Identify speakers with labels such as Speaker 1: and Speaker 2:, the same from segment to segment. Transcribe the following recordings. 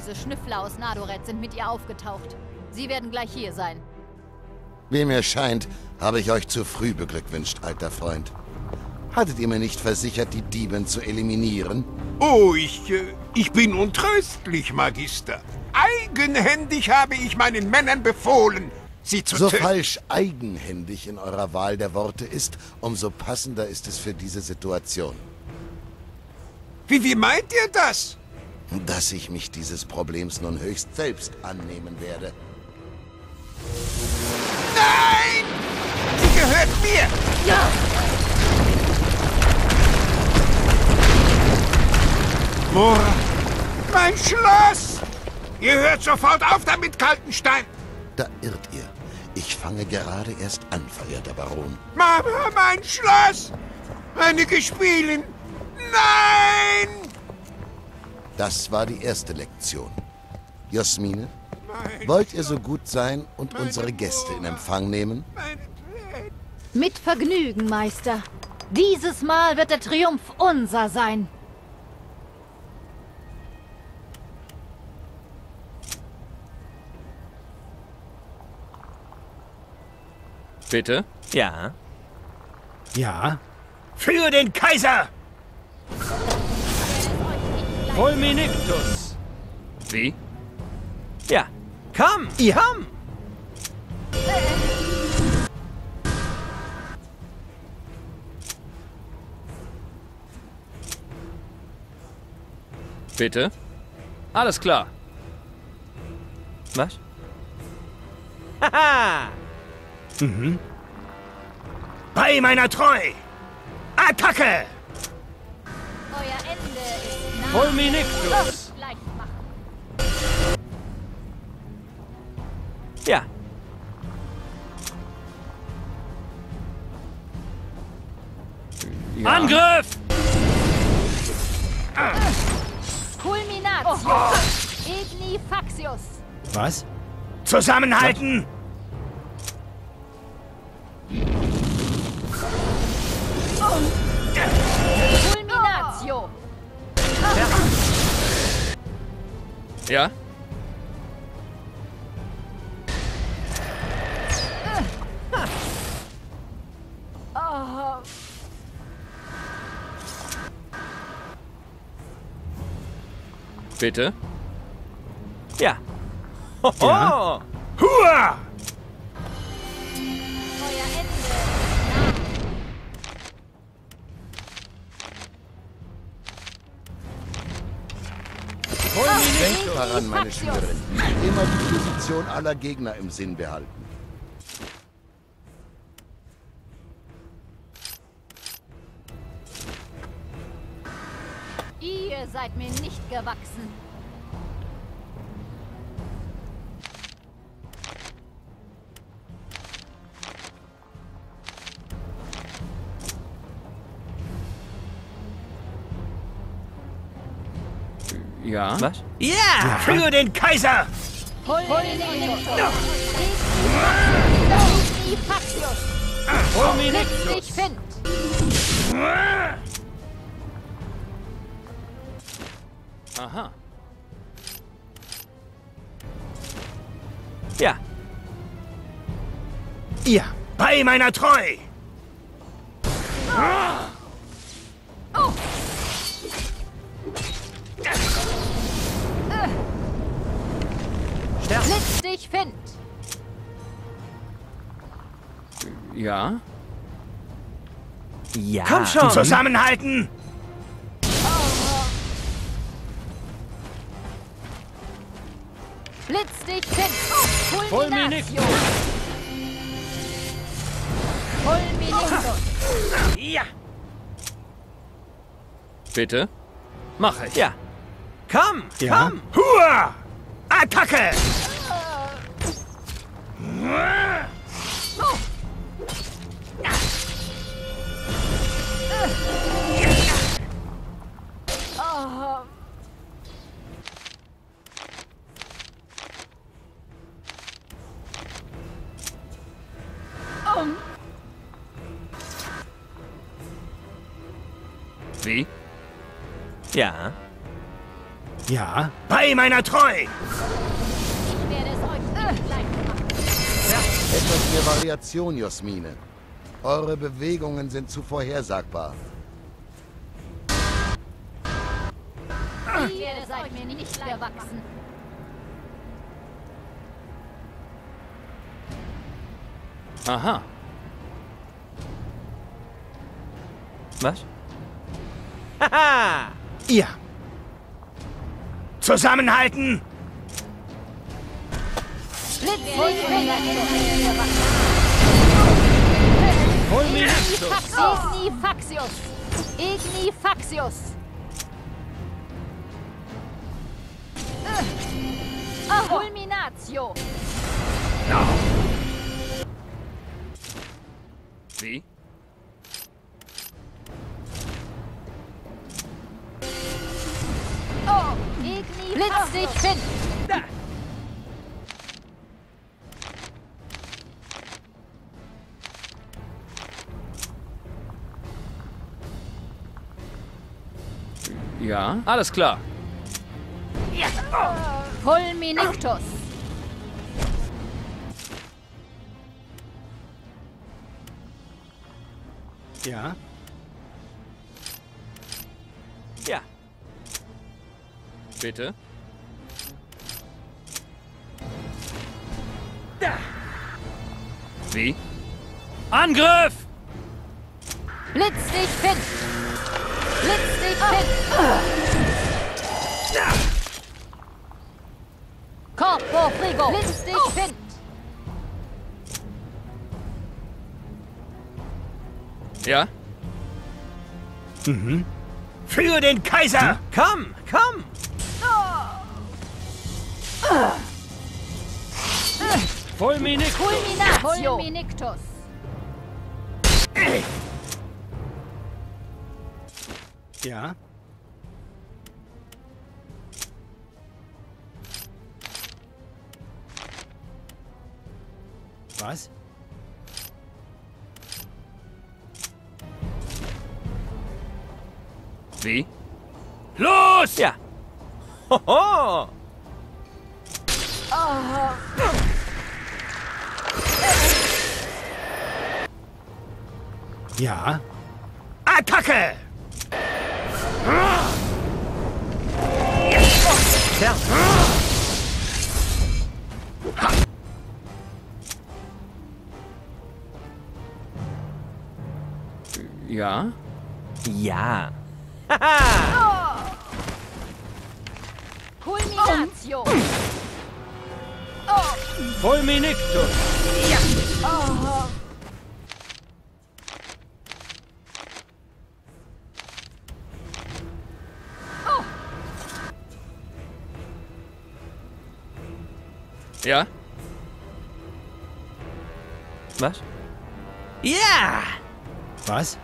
Speaker 1: Diese Schnüffler aus Nadoret sind mit ihr aufgetaucht. Sie werden gleich hier sein.
Speaker 2: Wie mir scheint, habe ich euch zu früh beglückwünscht, alter Freund. Hattet ihr mir nicht versichert, die Dieben zu eliminieren?
Speaker 3: Oh, ich, äh, ich bin untröstlich, Magister. Eigenhändig habe ich meinen Männern befohlen, sie zu
Speaker 2: So falsch eigenhändig in eurer Wahl der Worte ist, umso passender ist es für diese Situation.
Speaker 3: Wie, wie meint ihr das?
Speaker 2: Dass ich mich dieses Problems nun höchst selbst annehmen werde.
Speaker 3: Nein! Sie gehört mir!
Speaker 1: Ja!
Speaker 3: Mora, mein Schloss! Ihr hört sofort auf damit, Kaltenstein!
Speaker 2: Da irrt ihr. Ich fange gerade erst an, verehrter Baron.
Speaker 3: Mama, mein Schloss! Einige spielen! Nein!
Speaker 2: Das war die erste Lektion. Jasmine, wollt ihr so gut sein und unsere Gäste in Empfang nehmen?
Speaker 1: Mit Vergnügen, Meister. Dieses Mal wird der Triumph unser sein.
Speaker 4: Bitte?
Speaker 5: Ja.
Speaker 6: Ja?
Speaker 5: Für den Kaiser!
Speaker 4: Fulminictus! Wie?
Speaker 5: Ja. Komm, Iham!
Speaker 4: Bitte? Alles klar.
Speaker 5: Was? Haha!
Speaker 6: Mhm.
Speaker 5: Bei meiner Treu! Attacke!
Speaker 1: Machen.
Speaker 5: Ja.
Speaker 4: Ja.
Speaker 6: Angriff!
Speaker 1: Culminatio. Ignifaxius.
Speaker 6: Was?
Speaker 5: Zusammenhalten!
Speaker 1: Culminatio.
Speaker 4: Ja?
Speaker 1: Oh,
Speaker 4: Bitte?
Speaker 5: Ja. Hoho!
Speaker 6: Ja.
Speaker 5: Hua!
Speaker 2: Daran, meine Schülerin. Immer die Position aller Gegner im Sinn behalten.
Speaker 1: Ihr seid mir nicht gewachsen.
Speaker 4: Ja?
Speaker 5: Was? Ja! Für den Kaiser!
Speaker 1: Find.
Speaker 4: Aha.
Speaker 5: Ja. Ja. Bei meiner Treu!
Speaker 1: Blitz dich find.
Speaker 4: Ja?
Speaker 5: Ja. Komm schon! Zusammenhalten!
Speaker 1: Blitz dich find. Fulminatio. Fulminatio.
Speaker 5: Ja.
Speaker 4: Bitte? Mach ich.
Speaker 5: Ja. Komm!
Speaker 6: Ja.
Speaker 5: Komm! Hua! Attacke!
Speaker 4: Wie?
Speaker 5: Ja.
Speaker 6: Ja.
Speaker 5: Bei meiner Treu!
Speaker 1: Ich werde es euch nicht leicht machen.
Speaker 2: Etwas mehr Variation, Josmine. Eure Bewegungen sind zu vorhersagbar.
Speaker 1: Ich werde es euch mir nicht mehr wachsen.
Speaker 4: Aha.
Speaker 7: Was?
Speaker 6: Ja.
Speaker 5: Zusammenhalten!
Speaker 1: Ignifaxius! Ignifaxius! Fulminatio!
Speaker 4: Wie?
Speaker 1: Blitz dich hin!
Speaker 4: Ja, alles klar.
Speaker 1: Fulminictus!
Speaker 6: Ja.
Speaker 7: Ja.
Speaker 4: Bitte. Wie? Angriff!
Speaker 1: Blitz dich hin! Blitz dich hin! Corpo Frigo! Blitz dich hin!
Speaker 4: Ja?
Speaker 5: Für den Kaiser!
Speaker 7: Komm, komm!
Speaker 4: Fulminictus!
Speaker 1: Fulminatio! Fulminictus!
Speaker 6: Ja. Was?
Speaker 4: Wie?
Speaker 5: Los!
Speaker 7: Ja. Hoho!
Speaker 6: Ja.
Speaker 5: Attacke!
Speaker 7: Ja.
Speaker 4: Ja?
Speaker 7: Ja.
Speaker 1: Fulminatio!
Speaker 4: Fulminictus! Ja?
Speaker 7: Was? Ja!
Speaker 6: Was?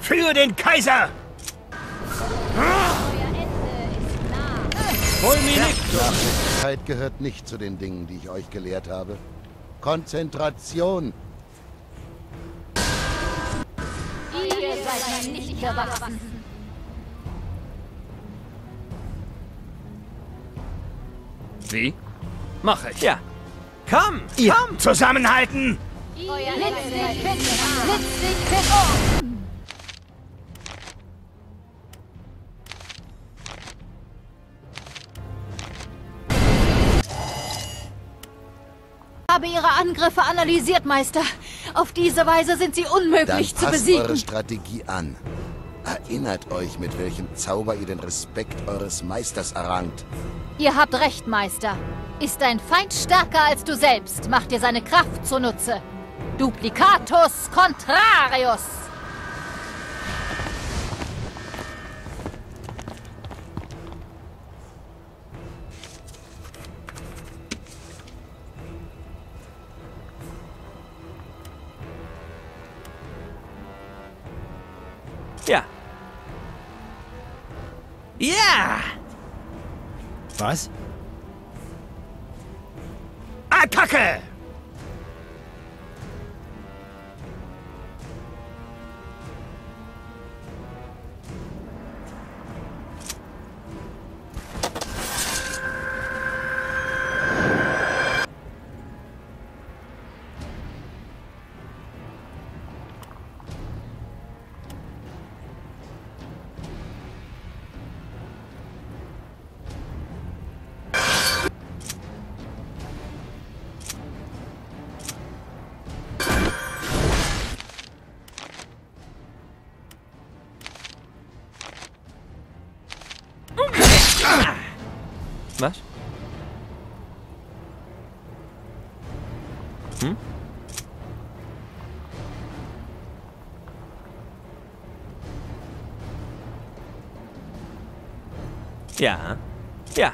Speaker 5: Für den Kaiser!
Speaker 1: Euer Ende ist nah!
Speaker 4: Fulminictus!
Speaker 2: Nachlässigkeit gehört nicht zu den Dingen, die ich euch gelehrt habe. Konzentration!
Speaker 1: Ihr seid nicht gewachsen!
Speaker 4: Wie? Mach ich.
Speaker 7: Ja. Komm,
Speaker 6: Ja.
Speaker 7: komm!
Speaker 5: Zusammenhalten!
Speaker 1: Oh. habe Ihre Angriffe analysiert, Meister. Auf diese Weise sind sie
Speaker 2: Dann
Speaker 1: unmöglich zu
Speaker 2: passt
Speaker 1: besiegen.
Speaker 2: eure Strategie an. Erinnert euch, mit welchem Zauber ihr den Respekt eures Meisters errangt.
Speaker 1: Ihr habt recht, Meister. Ist ein Feind stärker als du selbst, macht dir seine Kraft zunutze. Duplicatus contrarius!
Speaker 7: Ja!
Speaker 6: Was?
Speaker 5: Attacke!
Speaker 7: Was? Ja. Ja.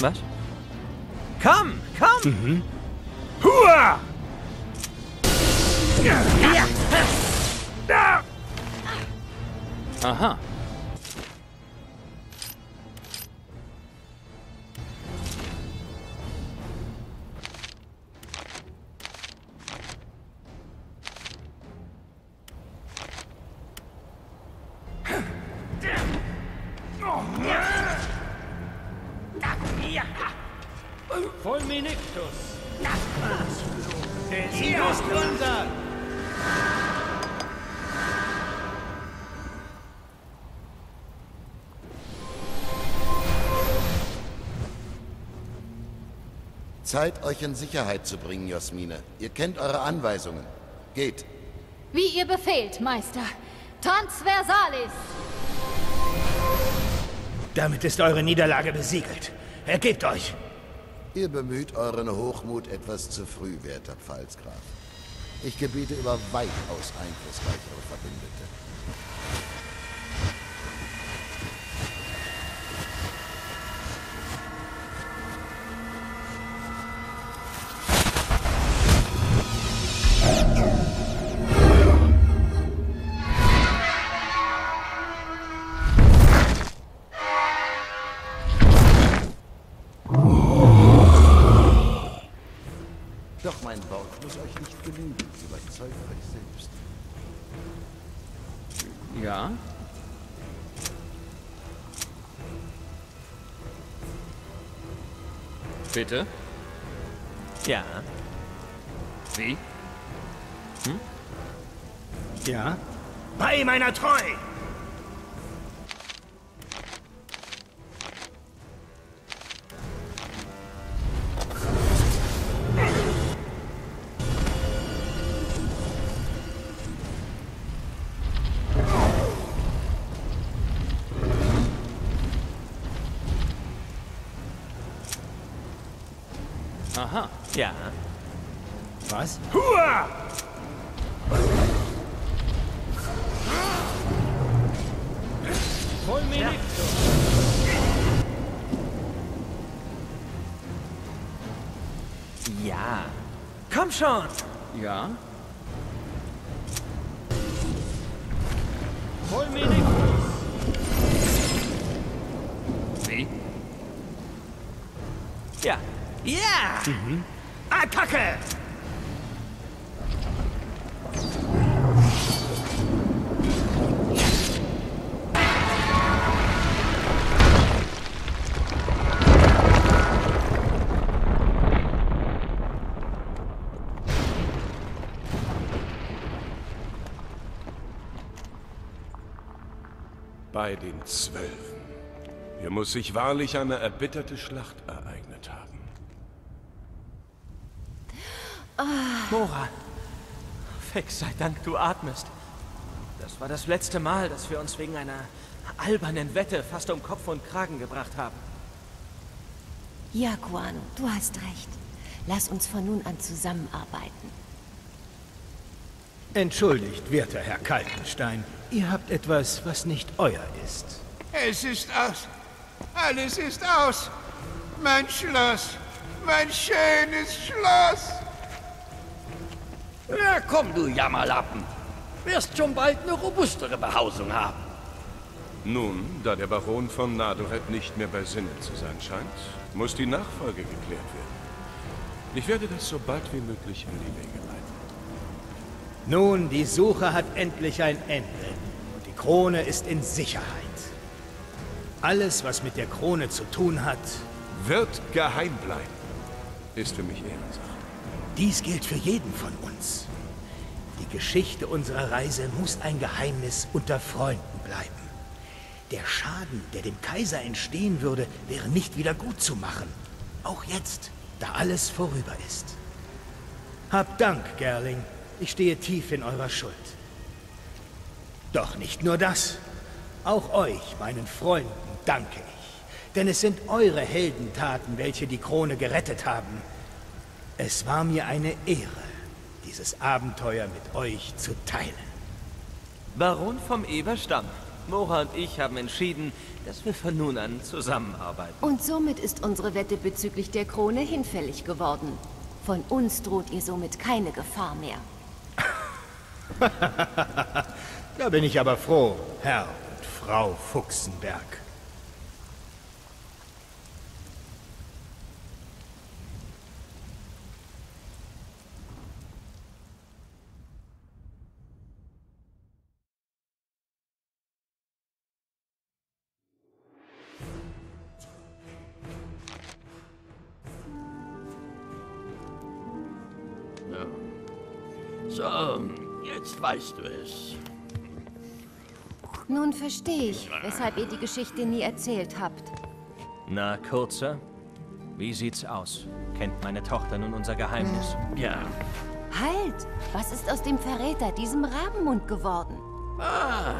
Speaker 7: Was? Komm, komm!
Speaker 5: Hua!
Speaker 4: Aha. Fulminictus.
Speaker 2: Zeit, euch in Sicherheit zu bringen, Jasmine. Ihr kennt eure Anweisungen. Geht.
Speaker 1: Wie ihr befehlt, Meister. Transversalis!
Speaker 5: Damit ist eure Niederlage besiegelt. Ergebt euch!
Speaker 2: Ihr bemüht euren Hochmut etwas zu früh, werter Pfalzgraf. Ich gebiete über weitaus einflussreichere Verbündete.
Speaker 4: Bitte?
Speaker 7: Ja.
Speaker 4: Sie?
Speaker 6: Ja?
Speaker 5: Bei meiner Treu!
Speaker 7: Schon!
Speaker 4: Ja? Fulminictus. Sie?
Speaker 7: Ja. Ja!
Speaker 5: Attacke!
Speaker 8: Bei den Zwölfen. Hier muss sich wahrlich eine erbitterte Schlacht ereignet haben.
Speaker 7: Mora. Fex sei Dank, du atmest. Das war das letzte Mal, dass wir uns wegen einer albernen Wette fast um Kopf und Kragen gebracht haben.
Speaker 9: Ja, Guano, du hast recht. Lass uns von nun an zusammenarbeiten.
Speaker 6: Entschuldigt, werter Herr Kaltenstein. Ihr habt etwas, was nicht euer ist.
Speaker 3: Es ist aus. Alles ist aus. Mein Schloss. Mein schönes Schloss.
Speaker 10: Ja, komm, du Jammerlappen. Wirst schon bald eine robustere Behausung haben.
Speaker 8: Nun, da der Baron von Nadoret nicht mehr bei Sinnen zu sein scheint, muss die Nachfolge geklärt werden. Ich werde das so bald wie möglich in die Wege leiten.
Speaker 6: Nun, die Suche hat endlich ein Ende. Und die Krone ist in Sicherheit. Alles, was mit der Krone zu tun hat,
Speaker 8: Wird geheim bleiben. Ist für mich Ehrensache.
Speaker 6: dies gilt für jeden von uns. Die Geschichte unserer Reise muss ein Geheimnis unter Freunden bleiben. Der Schaden, der dem Kaiser entstehen würde, wäre nicht wieder gut zu machen. Auch jetzt, da alles vorüber ist. Hab Dank, Gerling. Ich stehe tief in eurer Schuld. Doch nicht nur das. Auch euch, meinen Freunden, danke ich. Denn es sind eure Heldentaten, welche die Krone gerettet haben. Es war mir eine Ehre, dieses Abenteuer mit euch zu teilen.
Speaker 7: Baron vom Eberstamm. Mora und ich haben entschieden, dass wir von nun an zusammenarbeiten.
Speaker 9: Und somit ist unsere Wette bezüglich der Krone hinfällig geworden. Von uns droht ihr somit keine Gefahr mehr.
Speaker 6: da bin ich aber froh, Herr und Frau Fuchsenberg.
Speaker 10: So, jetzt weißt du es.
Speaker 9: Nun verstehe ich, weshalb ihr die Geschichte nie erzählt habt.
Speaker 7: Na, Kurzer? Wie sieht's aus? Kennt meine Tochter nun unser Geheimnis?
Speaker 10: Ja.
Speaker 9: Halt! Was ist aus dem Verräter, diesem Rabenmund, geworden?
Speaker 10: Ah,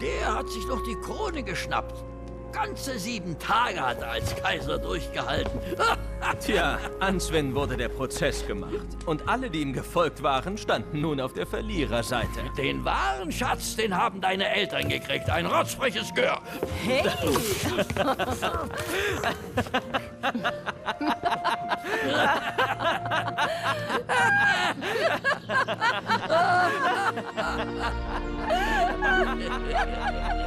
Speaker 10: der hat sich doch die Krone geschnappt. Ganze sieben Tage hat er als Kaiser durchgehalten.
Speaker 7: Tja, Answen wurde der Prozess gemacht. Und alle, die ihm gefolgt waren, standen nun auf der Verliererseite.
Speaker 10: Den wahren Schatz, den haben deine Eltern gekriegt. Ein rotzfreches Gör.
Speaker 9: Hey!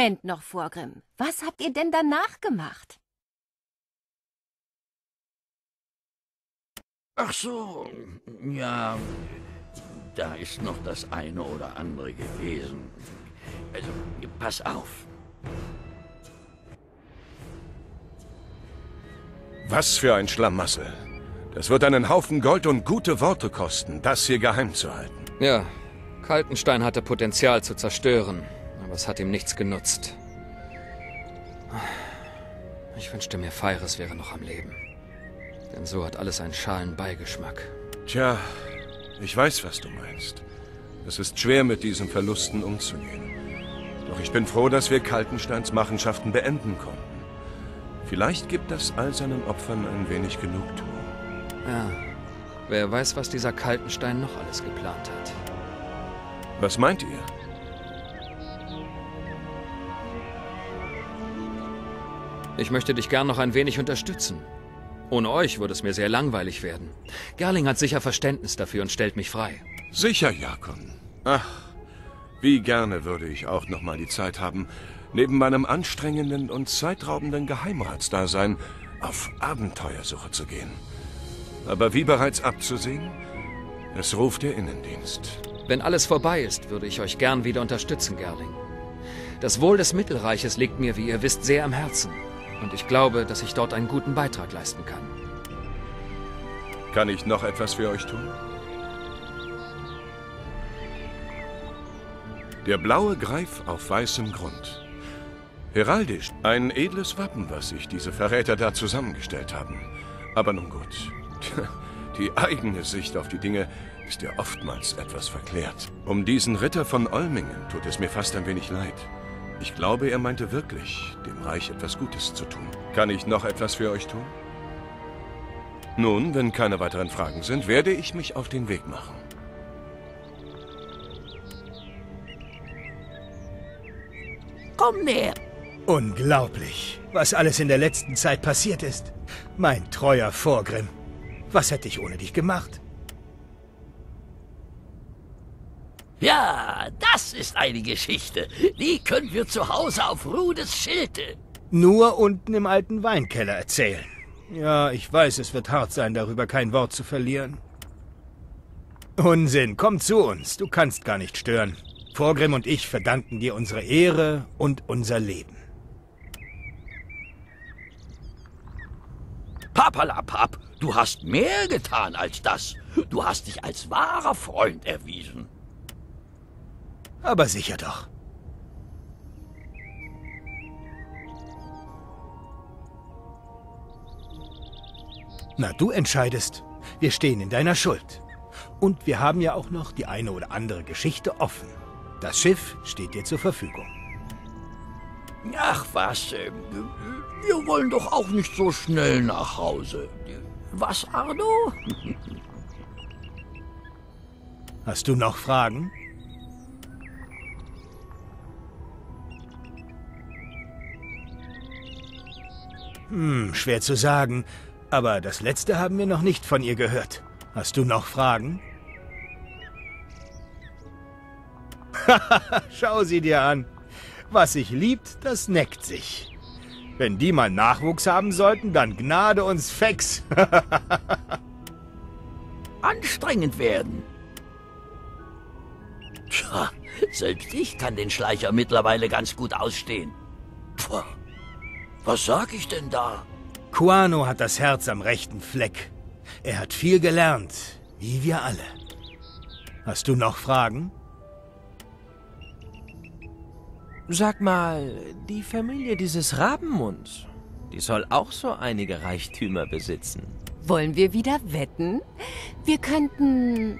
Speaker 9: Moment noch, Vorgrim. Was habt ihr denn danach gemacht?
Speaker 10: Ach so, ja, da ist noch das eine oder andere gewesen. Also, pass auf.
Speaker 8: Was für ein Schlamassel. Das wird einen Haufen Gold und gute Worte kosten, das hier geheim zu halten.
Speaker 11: Ja, Kaltenstein hatte Potenzial zu zerstören, aber es hat ihm nichts genutzt. Ich wünschte mir, Feires wäre noch am Leben. Denn so hat alles einen schalen Beigeschmack.
Speaker 8: Tja, ich weiß, was du meinst. Es ist schwer, mit diesen Verlusten umzugehen. Doch ich bin froh, dass wir Kaltensteins Machenschaften beenden konnten. Vielleicht gibt das all seinen Opfern ein wenig Genugtuung.
Speaker 11: Ja, wer weiß, was dieser Kaltenstein noch alles geplant hat.
Speaker 8: Was meint ihr?
Speaker 11: Ich möchte dich gern noch ein wenig unterstützen. Ohne euch würde es mir sehr langweilig werden. Gerling hat sicher Verständnis dafür und stellt mich frei.
Speaker 8: Sicher, Jakon. Ach, wie gerne würde ich auch noch mal die Zeit haben, neben meinem anstrengenden und zeitraubenden Geheimratsdasein auf Abenteuersuche zu gehen. Aber wie bereits abzusehen, es ruft der Innendienst.
Speaker 11: Wenn alles vorbei ist, würde ich euch gern wieder unterstützen, Gerling. Das Wohl des Mittelreiches liegt mir, wie ihr wisst, sehr am Herzen. Und ich glaube, dass ich dort einen guten Beitrag leisten kann.
Speaker 8: Kann ich noch etwas für euch tun? Der blaue Greif auf weißem Grund. Heraldisch, ein edles Wappen, was sich diese Verräter da zusammengestellt haben. Aber nun gut. Die eigene Sicht auf die Dinge ist ja oftmals etwas verklärt. Um diesen Ritter von Olmingen tut es mir fast ein wenig leid. Ich glaube, er meinte wirklich, dem Reich etwas Gutes zu tun. Kann ich noch etwas für euch tun? Nun, wenn keine weiteren Fragen sind, werde ich mich auf den Weg machen.
Speaker 10: Komm näher.
Speaker 6: Unglaublich, was alles in der letzten Zeit passiert ist. Mein treuer Vorgrim. Was hätte ich ohne dich gemacht?
Speaker 10: Ja, das ist eine Geschichte. Die können wir zu Hause auf Rudes Schilde.
Speaker 6: Nur unten im alten Weinkeller erzählen. Ja, ich weiß, es wird hart sein, darüber kein Wort zu verlieren. Unsinn, komm zu uns. Du kannst gar nicht stören. Vorgrim und ich verdanken dir unsere Ehre und unser Leben.
Speaker 10: Papalapap, du hast mehr getan als das. Du hast dich als wahrer Freund erwiesen.
Speaker 6: Aber sicher doch. Na, du entscheidest. Wir stehen in deiner Schuld. Und wir haben ja auch noch die eine oder andere Geschichte offen. Das Schiff steht dir zur Verfügung.
Speaker 10: Ach was, äh, wir wollen doch auch nicht so schnell nach Hause. Was, Arno?
Speaker 6: Hast du noch Fragen? Hm, schwer zu sagen. Aber das letzte haben wir noch nicht von ihr gehört. Hast du noch Fragen? Schau sie dir an. Was sich liebt, das neckt sich. Wenn die mal Nachwuchs haben sollten, dann gnade uns Fex.
Speaker 10: Anstrengend werden. Tja, selbst ich kann den Schleicher mittlerweile ganz gut ausstehen. Puh, was sag ich denn da?
Speaker 6: Kuano hat das Herz am rechten Fleck. Er hat viel gelernt, wie wir alle. Hast du noch Fragen?
Speaker 7: Sag mal, die Familie dieses Rabenmund, die soll auch so einige Reichtümer besitzen.
Speaker 9: Wollen wir wieder wetten? Wir könnten...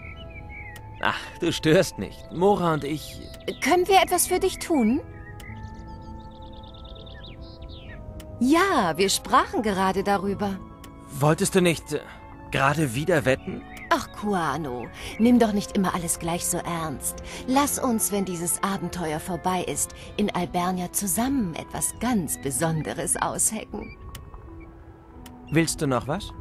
Speaker 7: Ach, du störst nicht. Mora und ich...
Speaker 9: Können wir etwas für dich tun? Ja, wir sprachen gerade darüber.
Speaker 7: Wolltest du nicht äh, gerade wieder wetten?
Speaker 9: Ach, Kuano, nimm doch nicht immer alles gleich so ernst. Lass uns, wenn dieses Abenteuer vorbei ist, in Albernia zusammen etwas ganz Besonderes aushecken.
Speaker 7: Willst du noch was?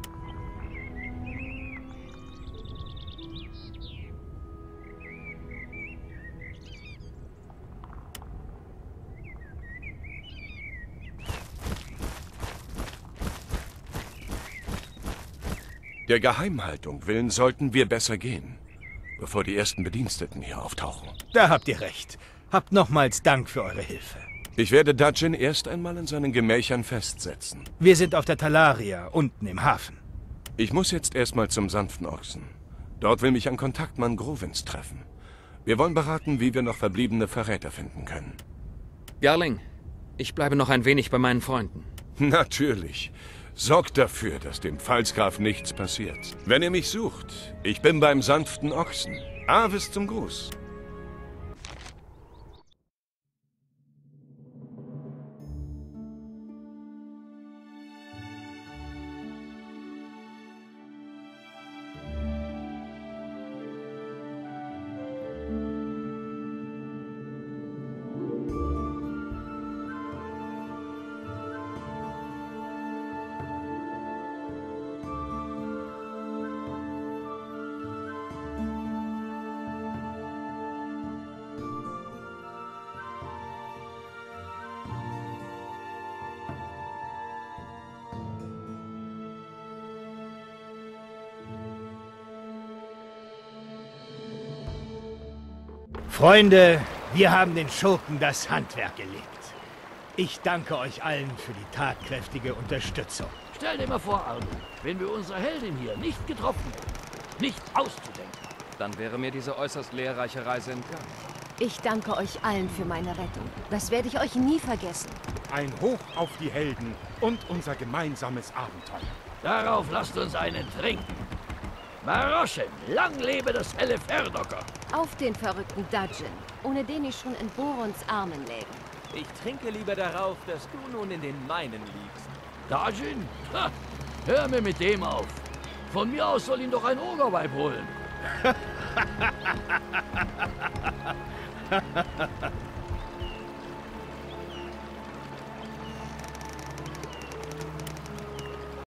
Speaker 8: Der Geheimhaltung willen sollten wir besser gehen, bevor die ersten Bediensteten hier auftauchen.
Speaker 6: Da habt ihr recht. Habt nochmals Dank für eure Hilfe.
Speaker 8: Ich werde Dajin erst einmal in seinen Gemächern festsetzen.
Speaker 6: Wir sind auf der Talaria, unten im Hafen.
Speaker 8: Ich muss jetzt erstmal zum sanften Ochsen. Dort will mich ein Kontaktmann Grovins treffen. Wir wollen beraten, wie wir noch verbliebene Verräter finden können.
Speaker 11: Gerling, ich bleibe noch ein wenig bei meinen Freunden.
Speaker 8: Natürlich. Sorgt dafür, dass dem Pfalzgraf nichts passiert. Wenn ihr mich sucht, ich bin beim sanften Ochsen. Avis zum Gruß.
Speaker 6: Freunde, wir haben den Schurken das Handwerk gelegt. Ich danke euch allen für die tatkräftige Unterstützung.
Speaker 10: Stell dir mal vor, Arno, wenn wir unsere Heldin hier nicht getroffen hätten. Nicht auszudenken.
Speaker 11: Dann wäre mir diese äußerst lehrreiche Reise entgangen.
Speaker 9: Ich danke euch allen für meine Rettung. Das werde ich euch nie vergessen.
Speaker 12: Ein Hoch auf die Helden und unser gemeinsames Abenteuer.
Speaker 10: Darauf lasst uns einen trinken. Maroschen, lang lebe das helle Ferdocker.
Speaker 9: Auf den verrückten Dudgeon, ohne den ich schon in Borons Armen läge.
Speaker 7: Ich trinke lieber darauf, dass du nun in den meinen liegst.
Speaker 10: Dajin? Ha, hör mir mit dem auf. Von mir aus soll ihn doch ein Ogerweib holen.